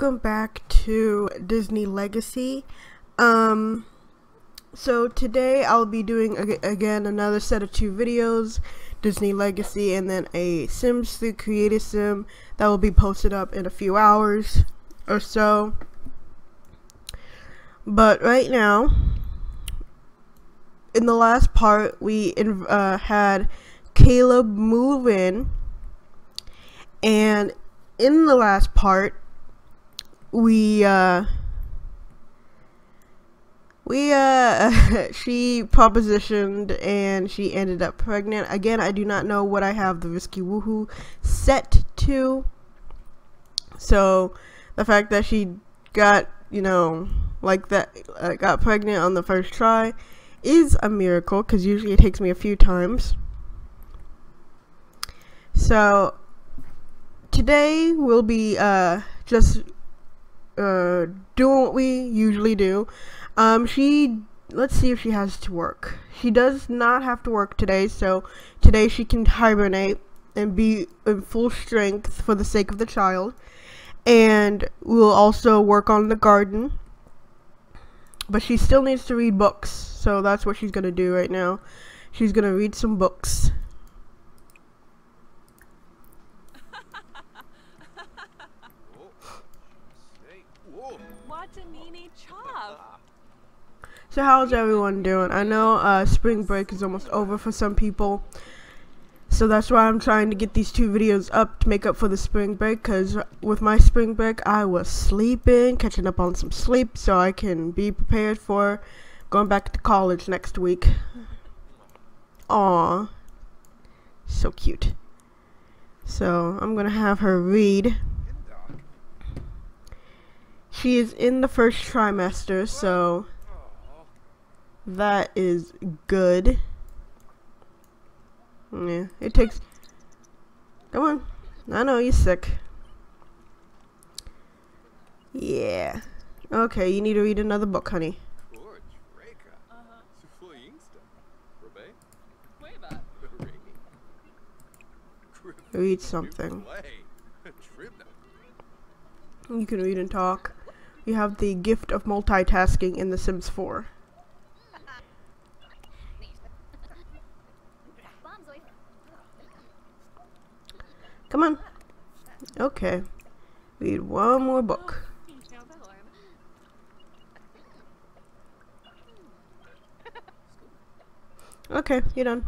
welcome back to Disney Legacy. Um, so today I'll be doing again another set of two videos, Disney Legacy and then a Sims 3 Create Sim that will be posted up in a few hours or so. But right now, in the last part, we uh, had Caleb move in, and in the last part, we uh we uh she propositioned and she ended up pregnant. Again i do not know what i have the risky woohoo set to. So the fact that she got you know like that uh, got pregnant on the first try is a miracle because usually it takes me a few times. So today we'll be uh just uh, doing what we usually do. Um, she, let's see if she has to work. She does not have to work today, so today she can hibernate and be in full strength for the sake of the child. And we'll also work on the garden. But she still needs to read books, so that's what she's gonna do right now. She's gonna read some books. So how's everyone doing? I know uh, spring break is almost over for some people. So that's why I'm trying to get these two videos up to make up for the spring break. Because with my spring break, I was sleeping, catching up on some sleep. So I can be prepared for going back to college next week. Aw. So cute. So I'm going to have her read. She is in the first trimester, so that is good. Yeah, it takes... Come on. I know, you're sick. Yeah. Okay, you need to read another book, honey. Read something. You can read and talk. You have the gift of multitasking in The Sims 4. Come on. Okay. Read one more book. Okay, you're done.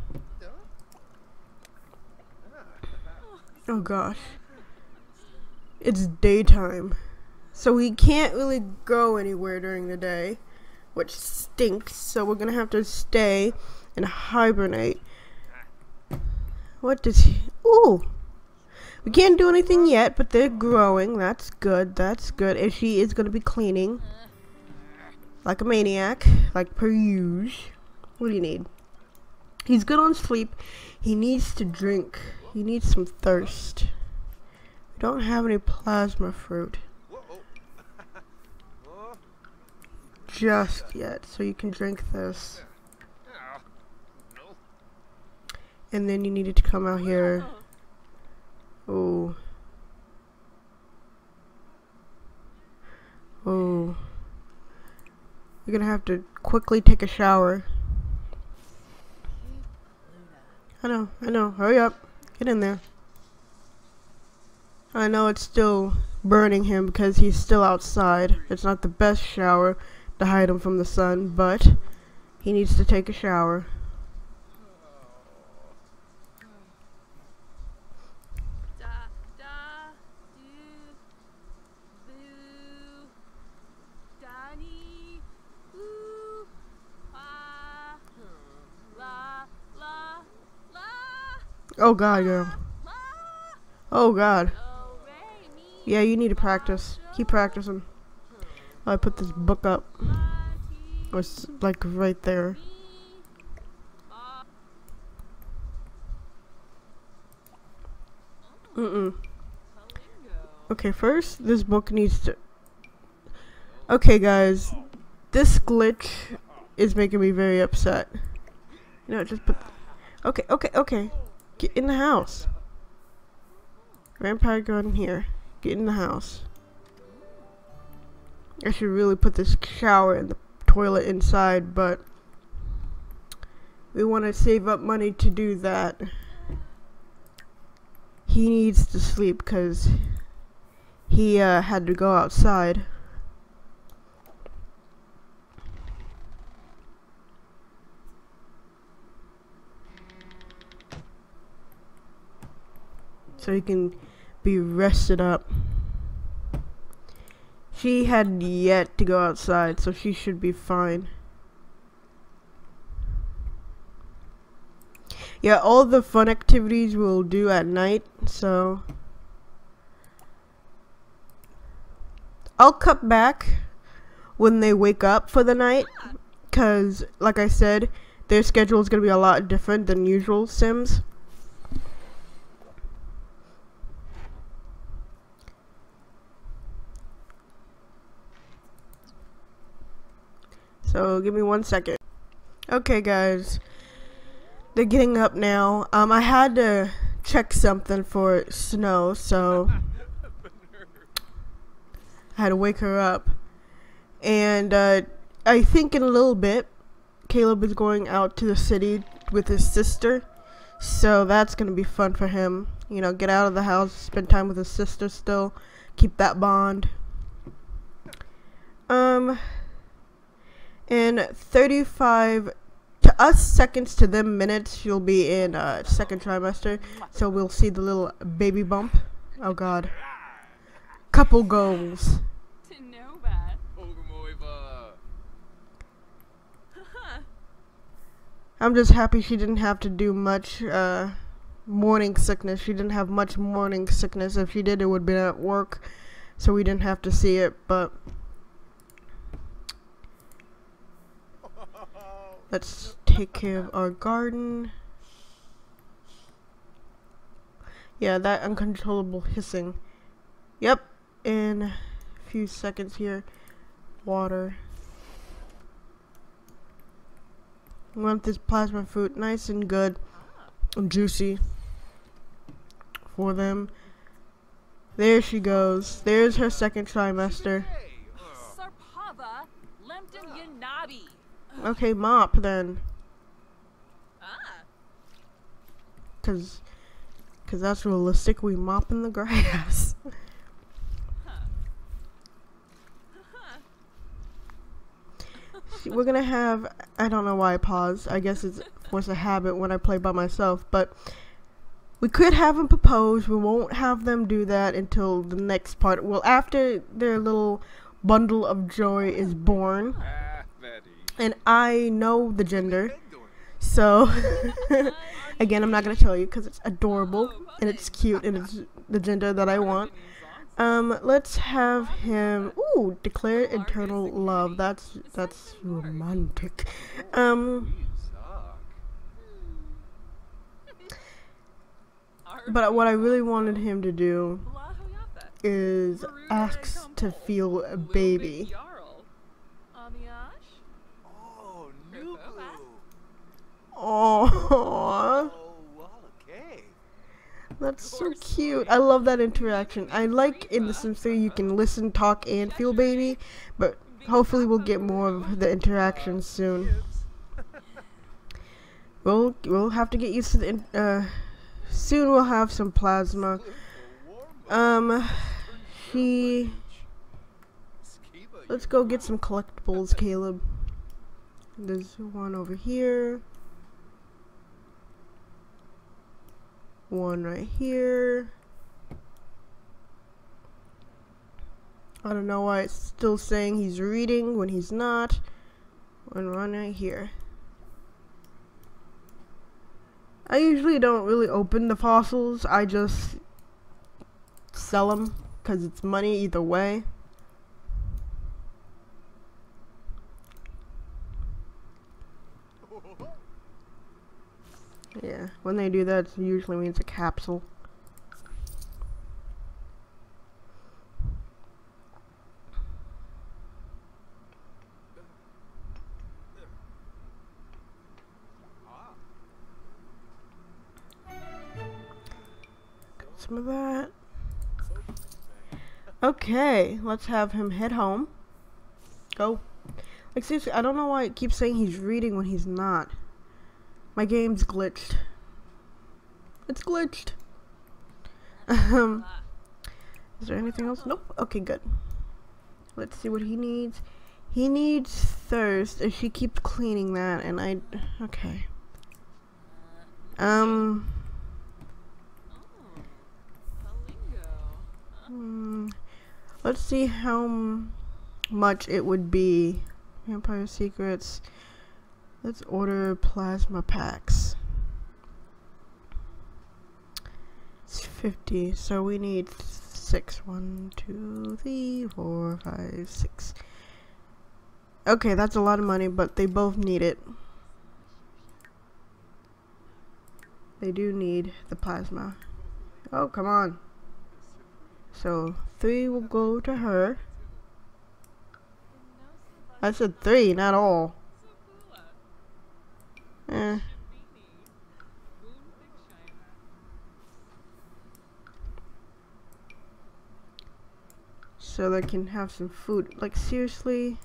Oh gosh. It's daytime. So we can't really go anywhere during the day, which stinks. So we're gonna have to stay and hibernate. What does he... Ooh! We can't do anything yet, but they're growing. That's good. That's good. And she is going to be cleaning. Like a maniac. Like per usual. What do you need? He's good on sleep. He needs to drink. He needs some thirst. We don't have any plasma fruit. Just yet. So you can drink this. And then you needed to come out here Oh. Oh. You're gonna have to quickly take a shower. I know, I know. Hurry up. Get in there. I know it's still burning him because he's still outside. It's not the best shower to hide him from the sun, but he needs to take a shower. Oh god, girl. Oh god. Yeah, you need to practice. Keep practicing. I put this book up. It's like right there. Mm-mm. Okay, first, this book needs to... Okay, guys. This glitch is making me very upset. You know, just put... Okay, okay, okay. Get in the house. Vampire gun here. Get in the house. I should really put this shower and the toilet inside, but we want to save up money to do that. He needs to sleep because he uh, had to go outside. So he can be rested up. She had yet to go outside, so she should be fine. Yeah, all the fun activities we'll do at night, so... I'll cut back when they wake up for the night, because, like I said, their schedule is going to be a lot different than usual Sims. So give me one second. Okay guys. They're getting up now. Um I had to check something for snow, so I had to wake her up. And uh I think in a little bit Caleb is going out to the city with his sister. So that's going to be fun for him. You know, get out of the house, spend time with his sister still, keep that bond. Um in 35 to us seconds to them minutes you'll be in uh, second trimester so we'll see the little baby bump oh god couple goals I'm just happy she didn't have to do much uh, morning sickness. She didn't have much morning sickness. If she did, it would be at work, so we didn't have to see it. But Let's take care of our garden. Yeah, that uncontrollable hissing. Yep, in a few seconds here. Water. We want this plasma fruit nice and good and juicy for them. There she goes. There's her second trimester. Uh, Okay, mop then. Ah. Cause, cause that's realistic. We mop in the grass. We're gonna have. I don't know why I paused. I guess it's was a habit when I play by myself, but. We could have them propose. We won't have them do that until the next part. Well, after their little bundle of joy is born. And I know the gender. So, again, I'm not going to tell you because it's adorable and it's cute and it's the gender that I want. Um, let's have him. Ooh, declare eternal love. That's that's romantic. Um, but what I really wanted him to do is ask to feel a baby. Oh, That's so cute. I love that interaction. I like in The Sims 3 you can listen, talk, and feel baby, but hopefully we'll get more of the interaction soon. We'll we'll have to get used to the uh soon we'll have some plasma. Um she Let's go get some collectibles, Caleb. There's one over here. One right here. I don't know why it's still saying he's reading when he's not. One right here. I usually don't really open the fossils. I just sell them because it's money either way. Yeah, when they do that, it usually means a capsule. some of that. Okay, let's have him head home. Go. Like seriously, I don't know why it keeps saying he's reading when he's not. My game's glitched. It's glitched. Um, is there anything else? Nope. Okay, good. Let's see what he needs. He needs thirst, and she keeps cleaning that, and I... Okay. Um... Hmm, let's see how much it would be. Vampire Secrets. Let's order plasma packs. It's 50, so we need six. One, two, three, four, five, six. Okay, that's a lot of money, but they both need it. They do need the plasma. Oh, come on. So, three will go to her. I said three, not all. Eh. So they can have some food. Like, seriously?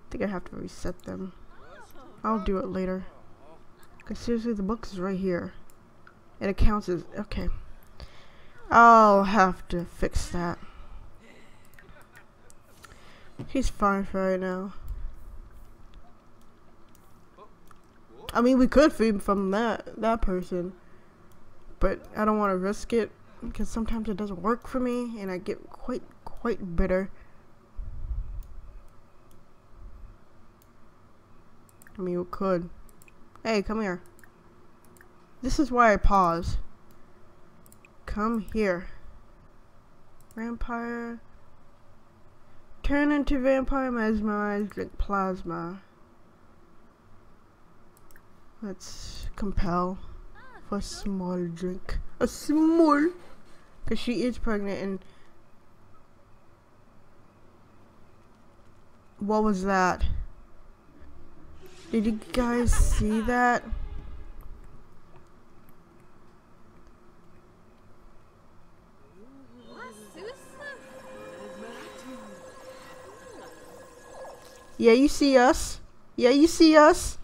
I think I have to reset them. I'll do it later. Cause seriously, the book is right here. And it counts as, okay. I'll have to fix that. He's fine for right now. I mean, we could feed from that that person, but I don't want to risk it because sometimes it doesn't work for me, and I get quite quite bitter. I mean, we could. Hey, come here. This is why I pause. Come here. Vampire. Turn into vampire mesmerize, drink plasma. Let's compel for a small drink. A small! Because she is pregnant and... What was that? Did you guys see that? Yeah, you see us. Yeah, you see us.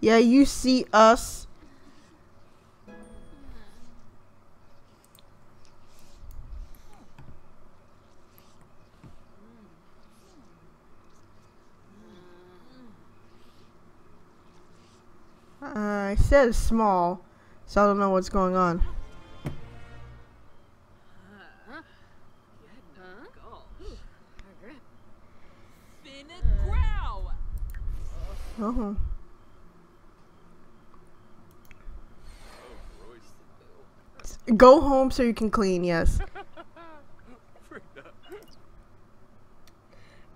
Yeah, you see us. Uh, I said small, so I don't know what's going on. Go home so you can clean, yes.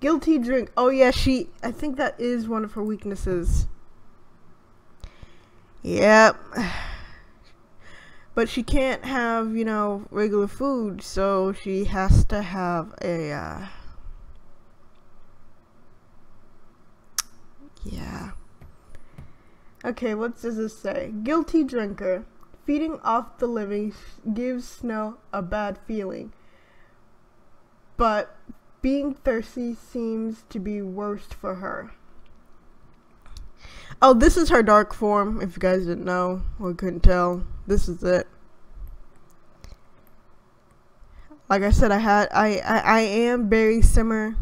Guilty drink. Oh yeah, she I think that is one of her weaknesses. Yep. But she can't have, you know, regular food, so she has to have a uh Yeah. Okay, what does this say? Guilty drinker. Feeding off the living gives Snow a bad feeling. But being thirsty seems to be worst for her. Oh, this is her dark form, if you guys didn't know or couldn't tell. This is it. Like I said, I had I, I, I am berry Simmer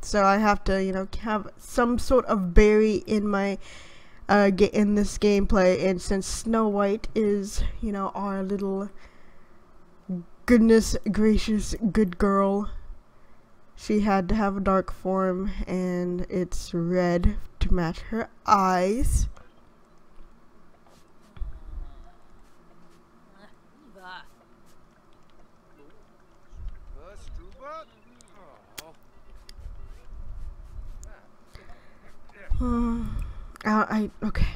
so I have to, you know, have some sort of berry in my uh, get in this gameplay. And since Snow White is, you know, our little goodness gracious good girl, she had to have a dark form, and it's red to match her eyes. Uh, I okay.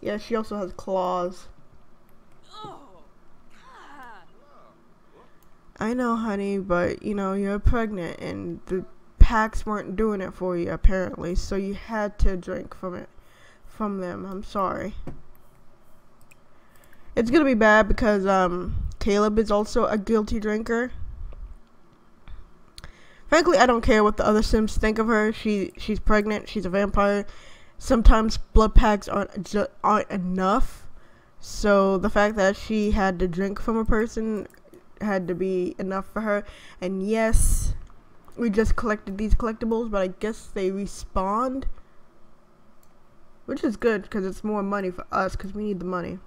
Yeah, she also has claws. I know, honey, but you know, you're pregnant and the packs weren't doing it for you apparently, so you had to drink from it from them. I'm sorry. It's gonna be bad because um Caleb is also a guilty drinker. Frankly, I don't care what the other Sims think of her. She she's pregnant. She's a vampire. Sometimes blood packs aren't aren't enough. So the fact that she had to drink from a person had to be enough for her. And yes, we just collected these collectibles, but I guess they respawned. Which is good, because it's more money for us, because we need the money.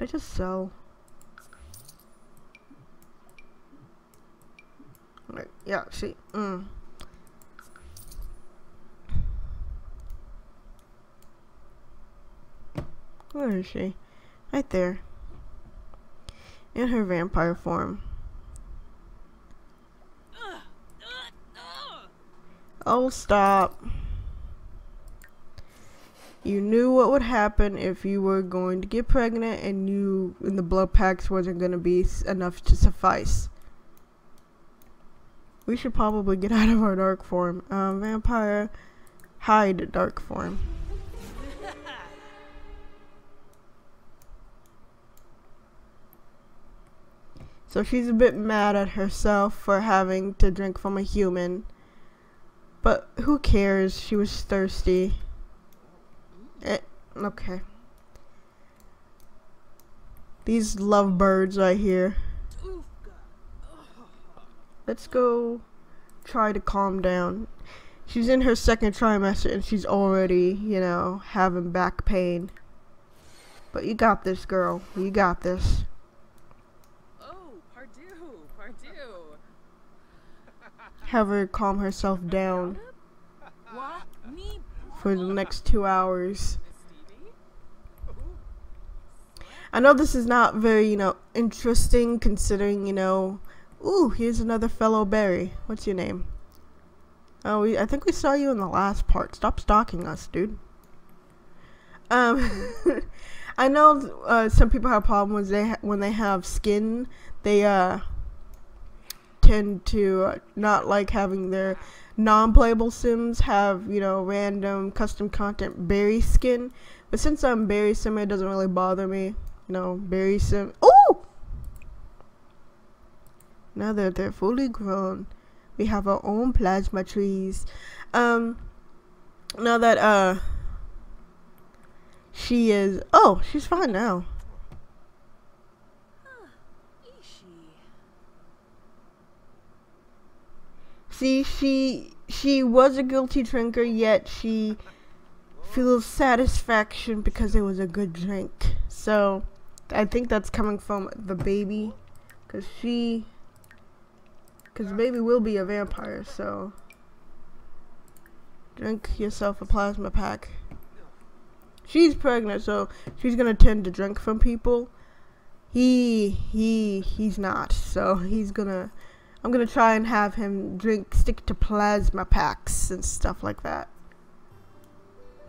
I just sell? Right, yeah, see. Mm. Where is she? Right there. In her vampire form. Oh, stop. You knew what would happen if you were going to get pregnant and you and the blood packs wasn't going to be enough to suffice. We should probably get out of our dark form. Um, vampire, hide dark form. So she's a bit mad at herself for having to drink from a human. But who cares? She was thirsty. Eh, okay. These lovebirds right here. Let's go try to calm down. She's in her second trimester and she's already, you know, having back pain. But you got this, girl. You got this. have her calm herself down for the next two hours. I know this is not very, you know, interesting considering, you know, ooh, here's another fellow Barry. What's your name? Oh, we, I think we saw you in the last part. Stop stalking us, dude. Um, I know uh, some people have problems they when they have skin. They uh tend to not like having their non-playable sims have, you know, random custom content berry skin. But since I'm berry sim, it doesn't really bother me. You know, berry sim. Oh! Now that they're fully grown, we have our own plasma trees. Um, now that, uh, she is, oh, she's fine now. See, she she was a guilty drinker, yet she feels satisfaction because it was a good drink. So, I think that's coming from the baby, cause she, cause baby will be a vampire. So, drink yourself a plasma pack. She's pregnant, so she's gonna tend to drink from people. He he he's not, so he's gonna I'm gonna try and have him drink, stick to plasma packs and stuff like that.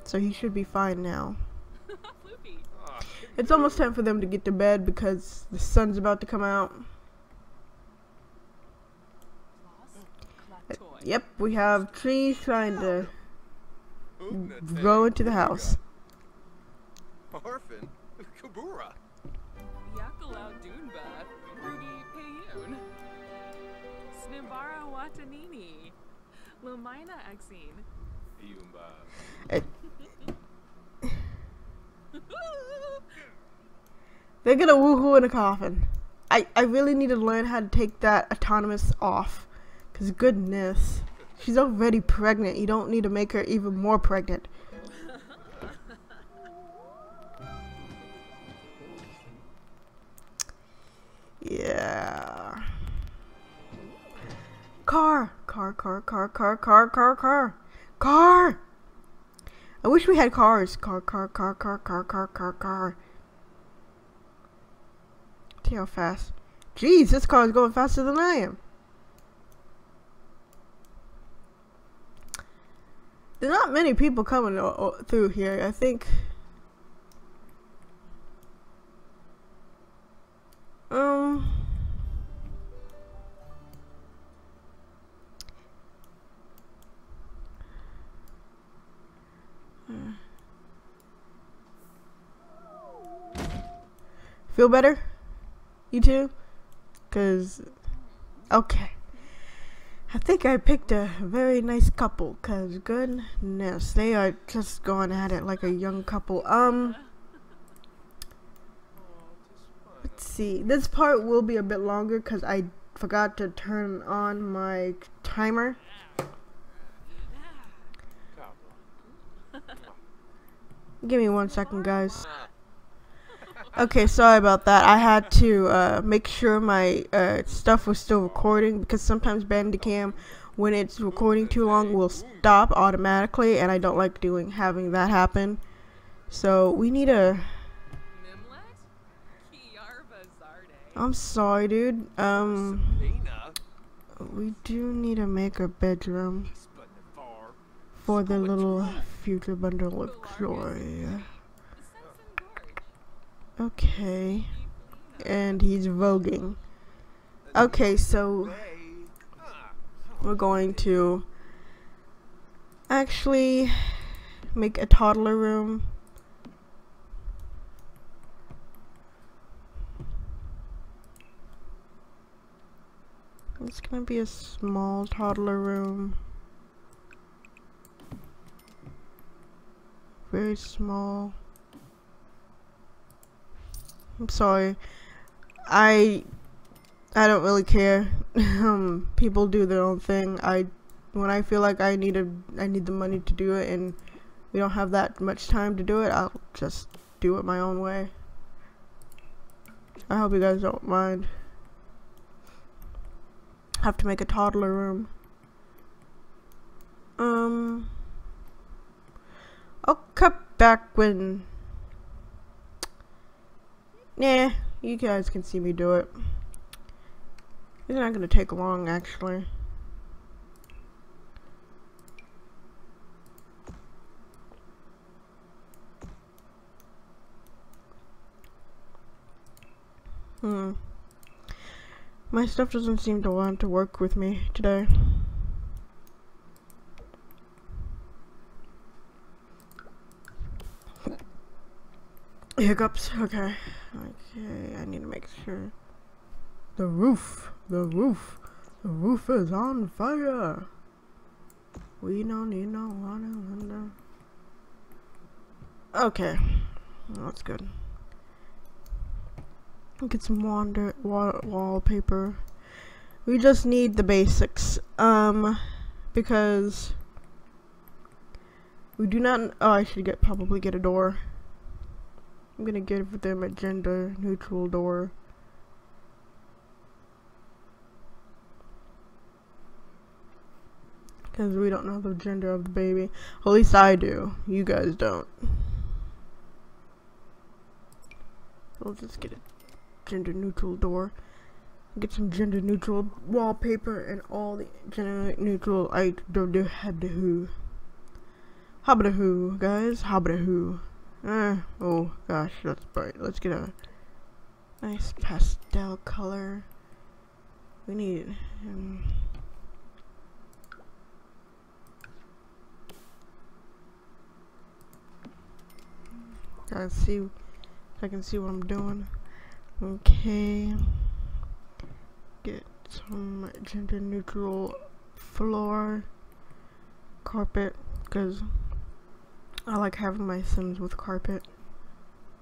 So he should be fine now. it's almost time for them to get to bed because the sun's about to come out. Yep, we have trees trying to grow into the house. Orphan, Kabura. Exine. They're gonna woohoo in a coffin. I, I really need to learn how to take that autonomous off. Cause goodness. She's already pregnant. You don't need to make her even more pregnant. Yeah. Car! Car, car, car, car, car, car, car. Car! I wish we had cars. Car, car, car, car, car, car, car, car. See how fast. Jeez, this car is going faster than I am. There's not many people coming through here. I think. Feel better? You too? Cause, okay. I think I picked a very nice couple, cause goodness, they are just going at it like a young couple. Um, let's see. This part will be a bit longer, cause I forgot to turn on my timer. Give me one second, guys. Okay, sorry about that. I had to uh, make sure my uh, stuff was still recording because sometimes Bandicam, when it's recording too long, will stop automatically, and I don't like doing having that happen. So we need a. I'm sorry, dude. Um, we do need to make a bedroom for the little future bundle of joy. Okay. And he's voguing. Okay, so we're going to actually make a toddler room. It's gonna be a small toddler room. Very small. I'm sorry. I I don't really care. um, people do their own thing. I when I feel like I need a I need the money to do it, and we don't have that much time to do it. I'll just do it my own way. I hope you guys don't mind. Have to make a toddler room. Um, I'll cut back when Nah, you guys can see me do it. It's not gonna take long, actually. Hmm. My stuff doesn't seem to want to work with me today. Hiccups, okay. Okay, I need to make sure. The roof, the roof, the roof is on fire. We don't need no water. Okay, that's good. Get some wander wall wallpaper. We just need the basics, um, because we do not. Oh, I should get probably get a door. I'm gonna give them a gender neutral door. Because we don't know the gender of the baby. At least I do. You guys don't. We'll just get a gender neutral door. Get some gender neutral wallpaper and all the gender neutral I don't do have to who. Habda who, guys. Habda who. Uh, oh gosh, that's bright. Let's get a nice pastel color. We need um, Gotta see if I can see what I'm doing. Okay. Get some gender neutral floor carpet because I like having my Sims with carpet.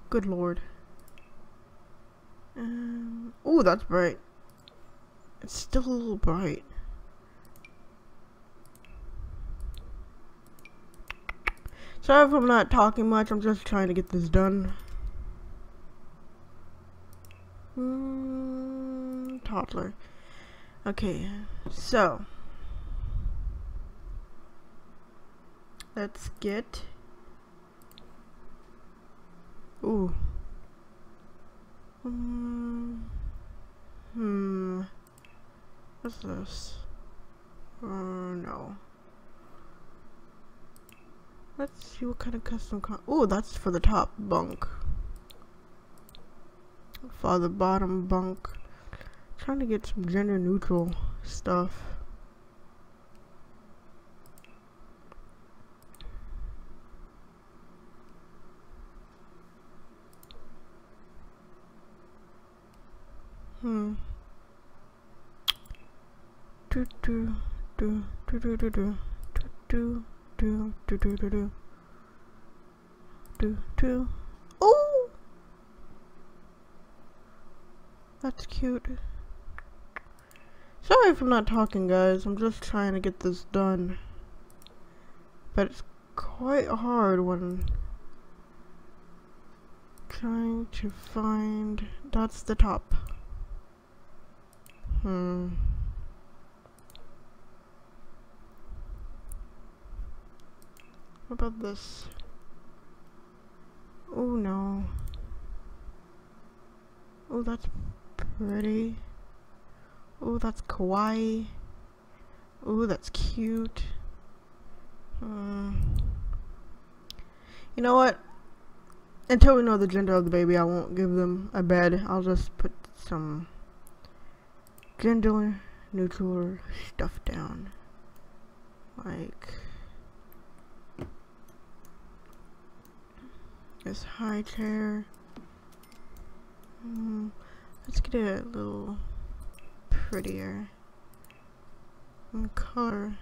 Good lord. Um, oh, that's bright. It's still a little bright. Sorry if I'm not talking much, I'm just trying to get this done. Mm, toddler. Okay, so. Let's get Ooh. Um, hmm. What's this? Uh, no. Let's see what kind of custom con- Oh, that's for the top bunk. For the bottom bunk. trying to get some gender neutral stuff. Hmm. Do do do do do do do do do do do do do do do. Oh, that's cute. Sorry if I'm not talking, guys. I'm just trying to get this done. But it's quite hard when trying to find... That's the top. Hmm. What about this? Oh no. Oh, that's pretty. Oh, that's kawaii. Oh, that's cute. Hmm. You know what? Until we know the gender of the baby, I won't give them a bed. I'll just put some gender neutral stuff down. Like this high chair. Mm, let's get it a little prettier in color.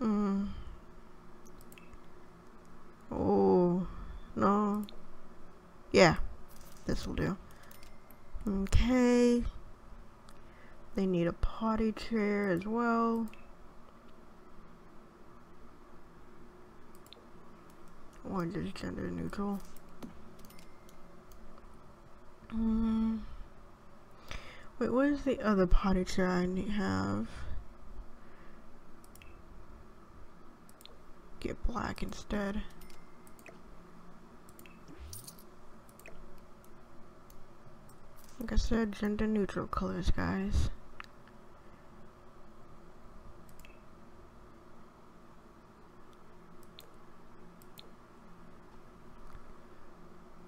Mm. Oh, no. Yeah, this will do. Okay. They need a potty chair as well. Just gender neutral. Um, wait, what is the other potty chair I need have? Get black instead. Like I said, gender neutral colors, guys.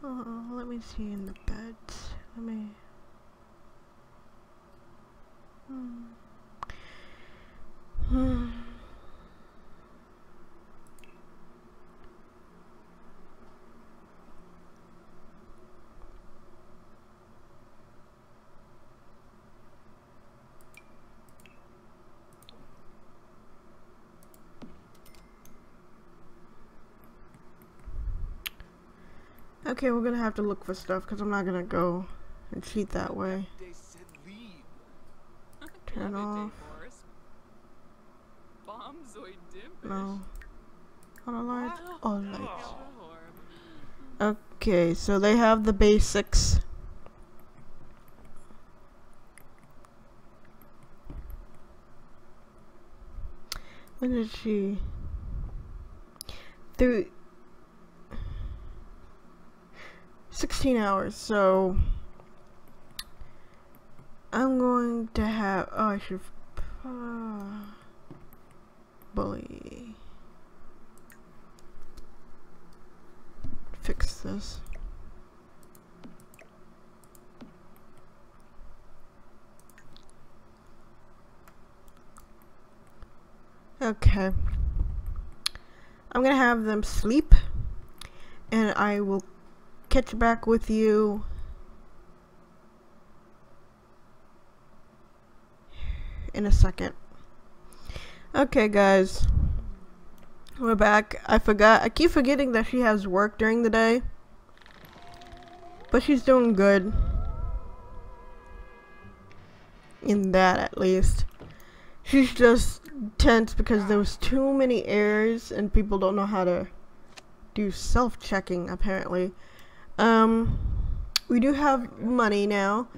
Oh, let me see in the beds. Let me. Hmm. Hmm. Okay, we're gonna have to look for stuff because I'm not gonna go and cheat that way. Turn off. No. On oh, a light? All lights. Okay, so they have the basics. When did she? Through 16 hours, so I'm going to have, oh, I should, uh, bully, fix this. Okay. I'm gonna have them sleep and I will catch back with you in a second. Okay, guys. We're back. I forgot. I keep forgetting that she has work during the day. But she's doing good. In that, at least. She's just tense because there was too many errors and people don't know how to do self-checking, apparently. Um, we do have money now.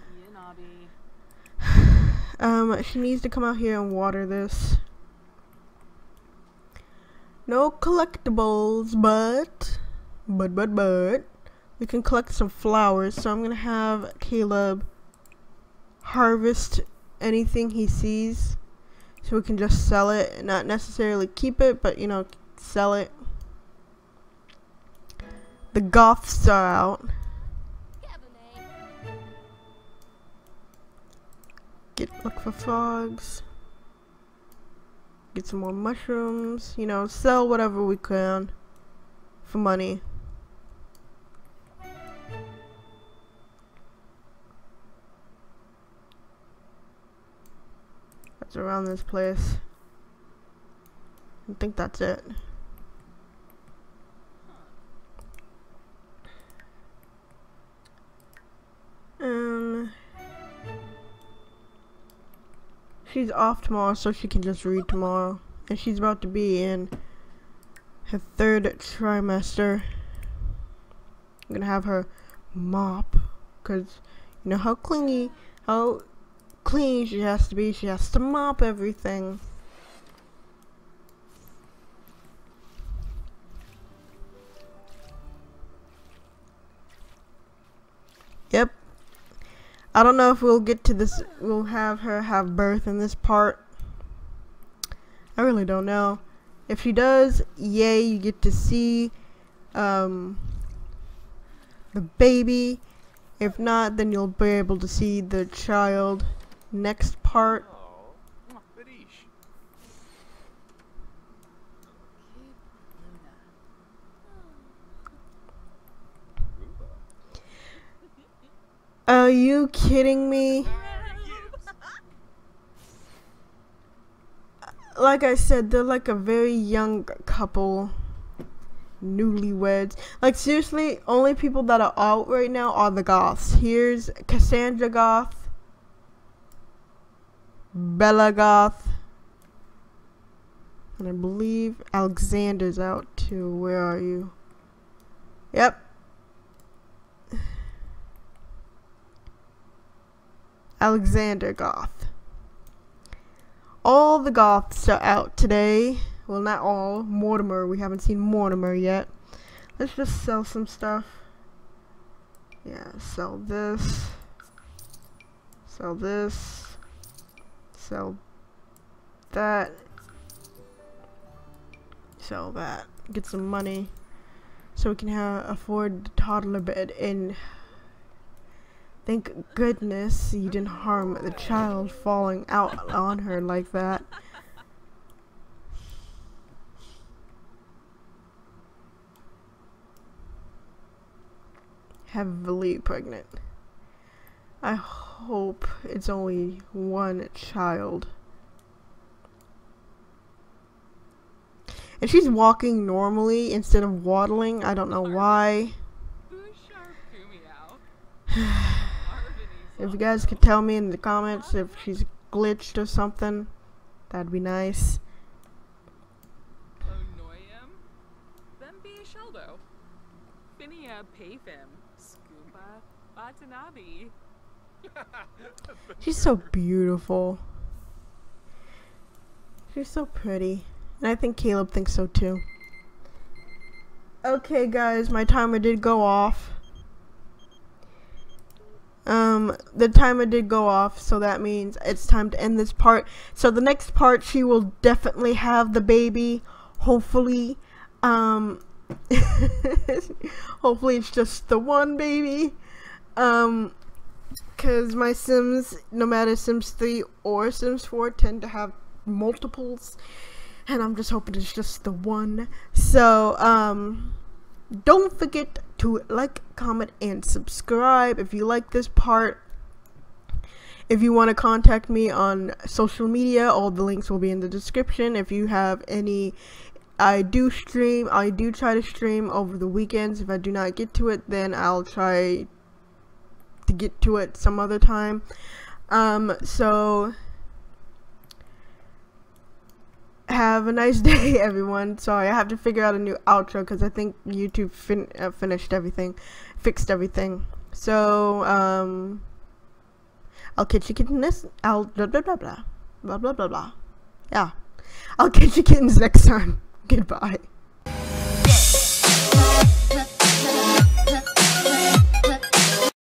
Um, she needs to come out here and water this. No collectibles, but, but, but, but, we can collect some flowers. So I'm gonna have Caleb harvest anything he sees so we can just sell it not necessarily keep it, but you know, sell it. The Goths are out. Get look for frogs. Get some more mushrooms. You know, sell whatever we can for money. That's around this place. I think that's it. She's off tomorrow, so she can just read tomorrow. And she's about to be in her third trimester. I'm gonna have her mop, cause you know how clingy, how clean she has to be. She has to mop everything. I don't know if we'll get to this, we'll have her have birth in this part. I really don't know. If she does, yay, you get to see um, the baby. If not, then you'll be able to see the child next part. Are you kidding me? Like I said, they're like a very young couple. Newlyweds. Like seriously, only people that are out right now are the Goths. Here's Cassandra Goth. Bella Goth. And I believe Alexander's out too. Where are you? Yep. Alexander Goth. All the Goths are out today. Well, not all. Mortimer. We haven't seen Mortimer yet. Let's just sell some stuff. Yeah, sell this. Sell this. Sell that. Sell that. Get some money. So we can afford the toddler bed and Thank goodness you didn't harm the child falling out on her like that. Heavily pregnant. I hope it's only one child. And she's walking normally instead of waddling. I don't know why. If you guys could tell me in the comments if she's glitched or something, that'd be nice. She's so beautiful. She's so pretty. And I think Caleb thinks so too. Okay guys, my timer did go off. Um, the timer did go off, so that means it's time to end this part. So the next part, she will definitely have the baby. Hopefully, um, hopefully it's just the one baby. Um, cause my Sims, no matter Sims 3 or Sims 4, tend to have multiples, and I'm just hoping it's just the one. So, um, don't forget to like, comment, and subscribe if you like this part. If you want to contact me on social media, all the links will be in the description. If you have any, I do stream, I do try to stream over the weekends. If I do not get to it, then I'll try to get to it some other time. Um, so have a nice day, everyone. Sorry, I have to figure out a new outro because I think YouTube fin uh, finished everything, fixed everything. So, um, I'll catch you kittens. I'll blah blah blah blah blah blah blah. blah. Yeah, I'll catch you kittens next time. Goodbye.